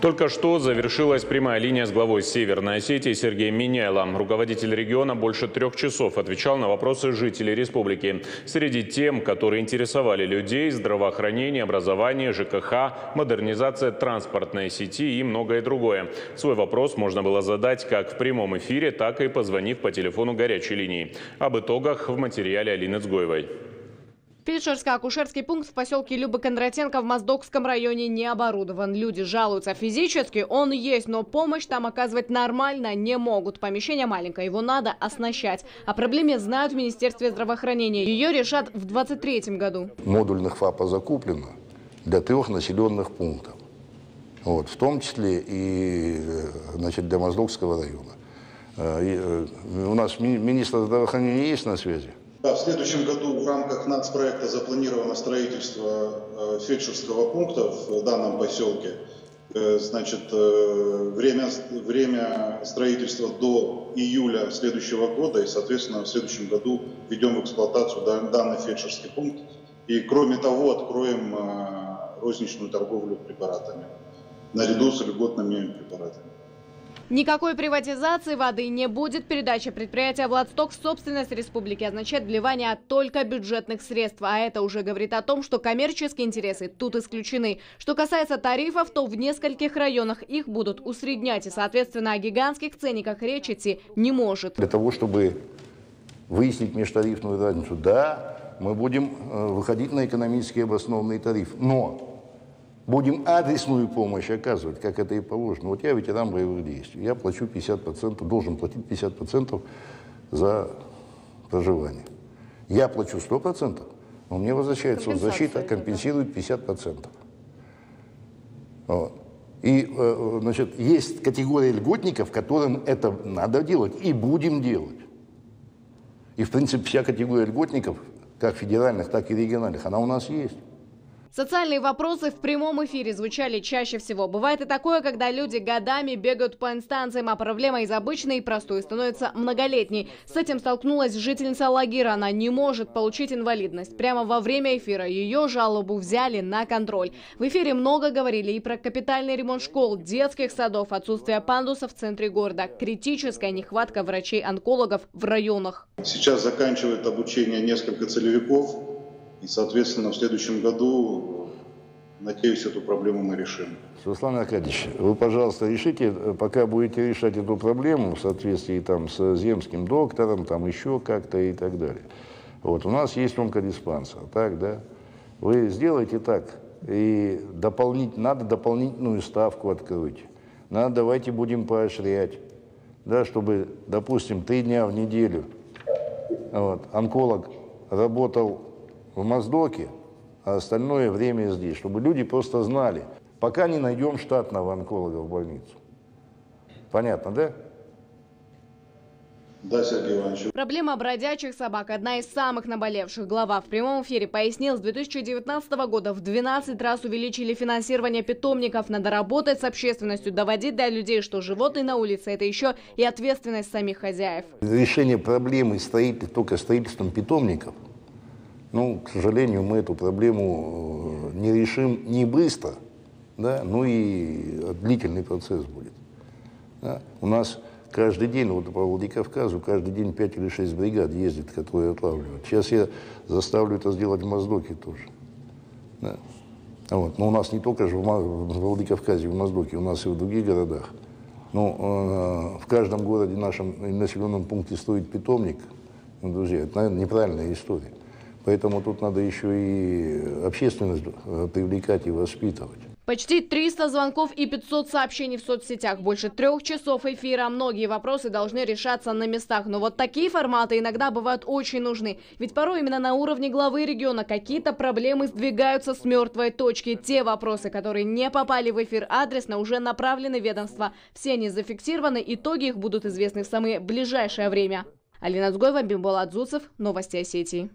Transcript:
Только что завершилась прямая линия с главой Северной Осетии Сергеем Миняйлом. Руководитель региона больше трех часов отвечал на вопросы жителей республики. Среди тем, которые интересовали людей, здравоохранение, образование, ЖКХ, модернизация транспортной сети и многое другое. Свой вопрос можно было задать как в прямом эфире, так и позвонив по телефону горячей линии. Об итогах в материале Алины Цгоевой. Фельдшерско-акушерский пункт в поселке Любы Кондратенко в Моздокском районе не оборудован. Люди жалуются физически, он есть, но помощь там оказывать нормально не могут. Помещение маленькое, его надо оснащать. О проблеме знают в Министерстве здравоохранения. Ее решат в 2023 году. Модульных ФАПа закуплено для трех населенных пунктов. Вот, в том числе и значит, для Моздокского района. Э, и, э, у нас министр здравоохранения есть на связи? Да, в следующем году в рамках нацпроекта запланировано строительство э, фельдшерского пункта в данном поселке. Э, значит, э, время, время строительства до июля следующего года, и, соответственно, в следующем году введем в эксплуатацию данный фельдшерский пункт. И, кроме того, откроем розничную торговлю препаратами, наряду с льготными препаратами. Никакой приватизации воды не будет. Передача предприятия Владсток в собственность республики означает вливание только бюджетных средств. А это уже говорит о том, что коммерческие интересы тут исключены. Что касается тарифов, то в нескольких районах их будут усреднять. И, соответственно, о гигантских ценниках речь идти не может. Для того, чтобы выяснить межтарифную разницу, да, мы будем э, выходить на экономически обоснованный тариф. Но будем адресную помощь оказывать, как это и положено. Вот я ветеран боевых действий, я плачу 50%, должен платить 50% за проживание. Я плачу 100%, но мне возвращается защита, компенсирует 50%. Вот. И, э, значит, есть категория льготников, которым это надо делать и будем делать. И, в принципе, вся категория льготников, как федеральных, так и региональных, она у нас есть. Социальные вопросы в прямом эфире звучали чаще всего. Бывает и такое, когда люди годами бегают по инстанциям, а проблема из обычной и простой становится многолетней. С этим столкнулась жительница Лагира. Она не может получить инвалидность. Прямо во время эфира ее жалобу взяли на контроль. В эфире много говорили и про капитальный ремонт школ, детских садов, отсутствие пандусов в центре города, критическая нехватка врачей-онкологов в районах. Сейчас заканчивает обучение несколько целевиков и, соответственно, в следующем году, надеюсь, эту проблему мы решим. Руслан Аркадьевич, вы, пожалуйста, решите, пока будете решать эту проблему в соответствии там, с земским доктором, там еще как-то и так далее. Вот, у нас есть онкодиспансер, так, да? Вы сделайте так, и дополнить, надо дополнительную ставку открыть. Надо, давайте будем поощрять, да, чтобы, допустим, три дня в неделю вот, онколог работал в Моздоке, а остальное время здесь, чтобы люди просто знали, пока не найдем штатного онколога в больницу. Понятно, да? Да, Сергей Иванович. Проблема бродячих собак – одна из самых наболевших. Глава в прямом эфире пояснил, с 2019 года в 12 раз увеличили финансирование питомников. Надо работать с общественностью, доводить до людей, что животные на улице – это еще и ответственность самих хозяев. Решение проблемы стоит только строительством питомников – ну, к сожалению, мы эту проблему э, не решим не быстро, да, ну и длительный процесс будет. Да. У нас каждый день, вот по Владикавказу, каждый день 5 или 6 бригад ездит, которые отлавливают. Сейчас я заставлю это сделать в Моздоке тоже. Да. Вот. Но у нас не только же в Владикавказе, в Моздоке, у нас и в других городах. Но э, в каждом городе, нашем населенном пункте стоит питомник. Ну, друзья, это, наверное, неправильная история. Поэтому тут надо еще и общественность э, привлекать и воспитывать. Почти 300 звонков и 500 сообщений в соцсетях. Больше трех часов эфира. Многие вопросы должны решаться на местах. Но вот такие форматы иногда бывают очень нужны. Ведь порой именно на уровне главы региона какие-то проблемы сдвигаются с мертвой точки. Те вопросы, которые не попали в эфир адресно, уже направлены в ведомство. Все они зафиксированы. Итоги их будут известны в самое ближайшее время. Алина Цгоева, Бимбол Адзуцев. Новости Осетии.